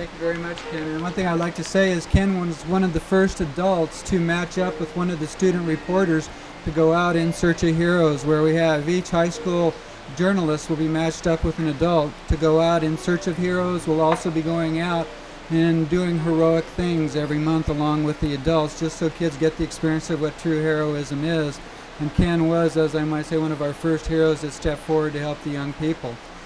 Thank you very much, Ken. And one thing I'd like to say is Ken was one of the first adults to match up with one of the student reporters to go out in search of heroes, where we have each high school journalist will be matched up with an adult to go out in search of heroes. We'll also be going out and doing heroic things every month along with the adults, just so kids get the experience of what true heroism is. And Ken was, as I might say, one of our first heroes that stepped forward to help the young people.